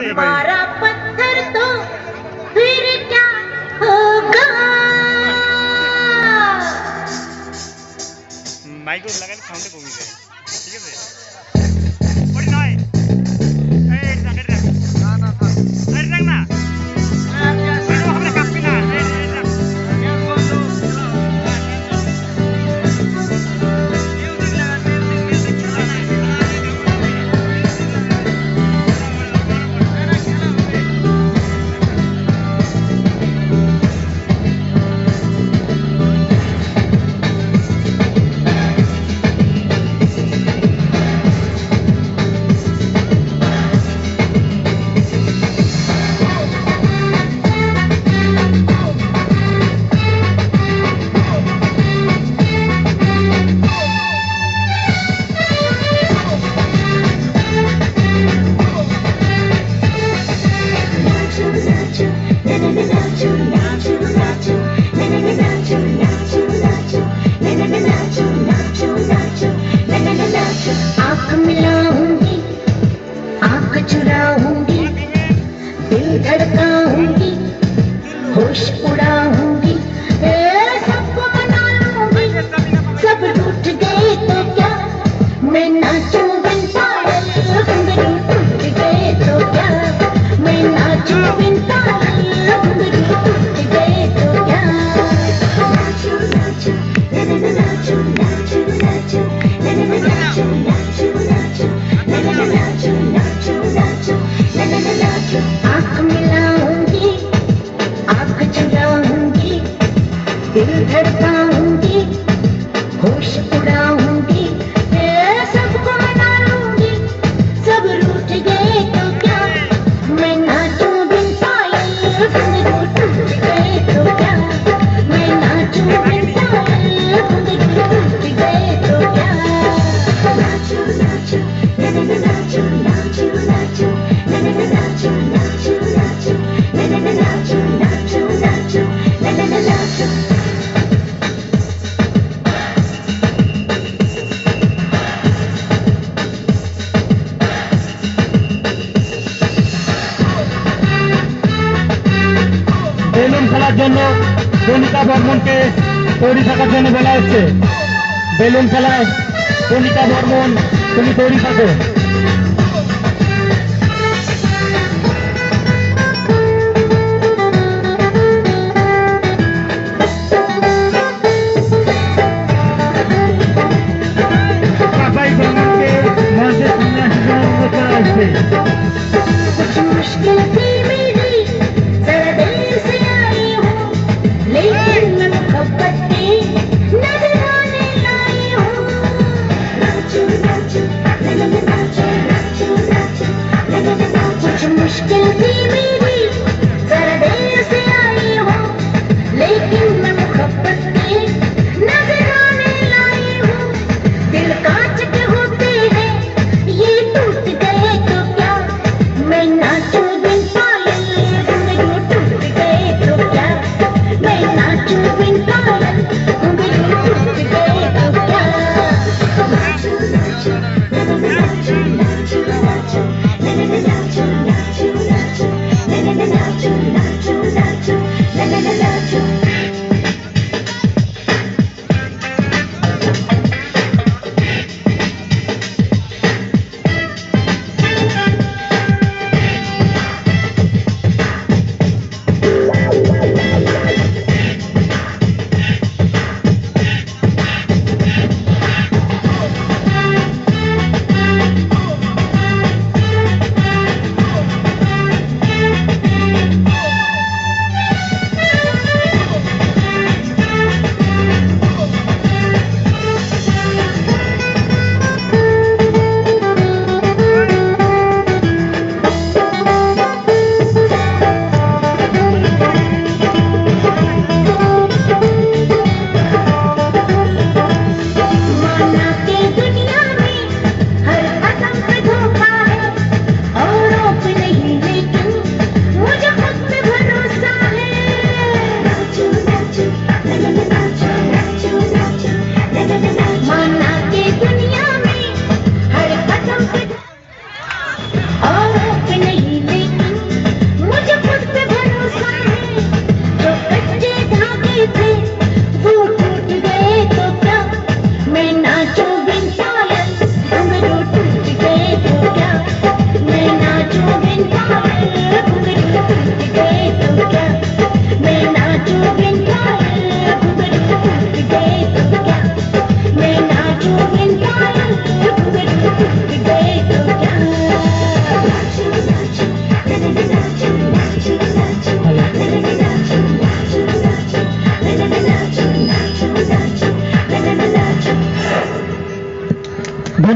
हमारा पत्थर तो फिर क्या होगा? माइक लगा के सामने घूमी गए धड़काऊँगी होश उड़ाऊँगी सबको मना लूँगी सब तो टूट गए तो क्या? मैं नाचूं बिन पायल घुंघरू टूट गए तो क्या? मैं नाचूं बिन पायल घुंघरू टूट गए तो क्या? नाचूं नाचूं नाचूं করার জন্য কণিকা বর্মনকে তৈরি থাকার জন্য বলা হচ্ছে। বেলুন খেলায় কণিকা বর্মন তুমি তৈরি থাকো।